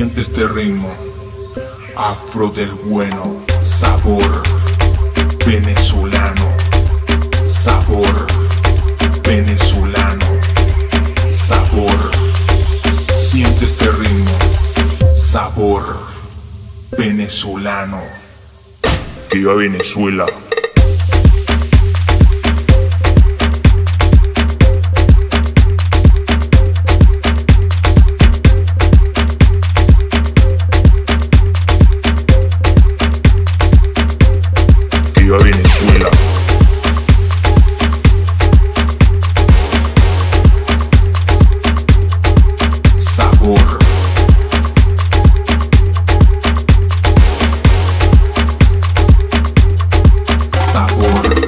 Siente este ritmo, afro del bueno, sabor venezolano, sabor venezolano, sabor. Siente este ritmo, sabor venezolano. Viva Venezuela. Venezuela. Sabor. Sabor.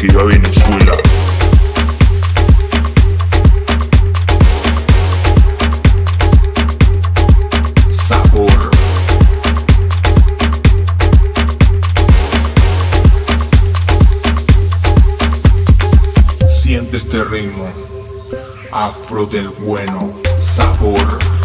Viva Venezuela. Sabor. Siente este ritmo, afro del bueno, sabor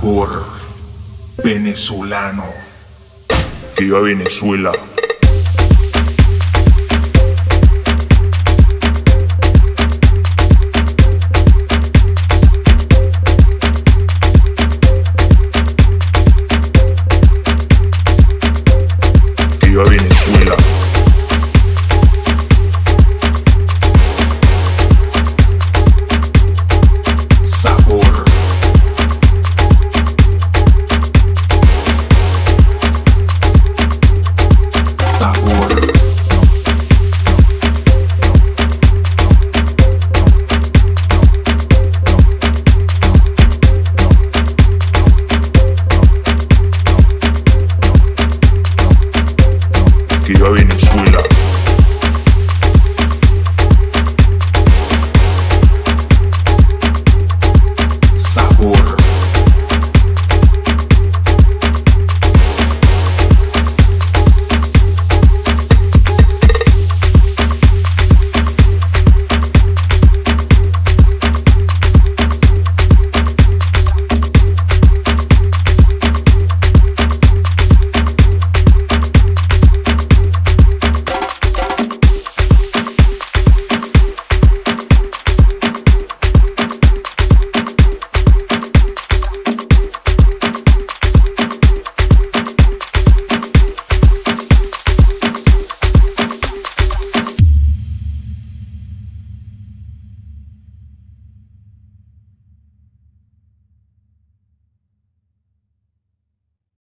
sabor venezolano. Viva Venezuela. Viva Venezuela. Sabor. Viva Venezuela.